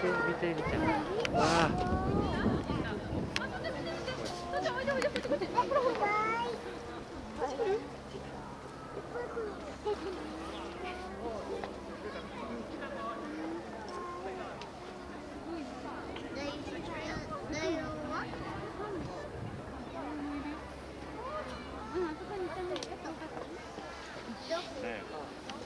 見て見て。あねえ。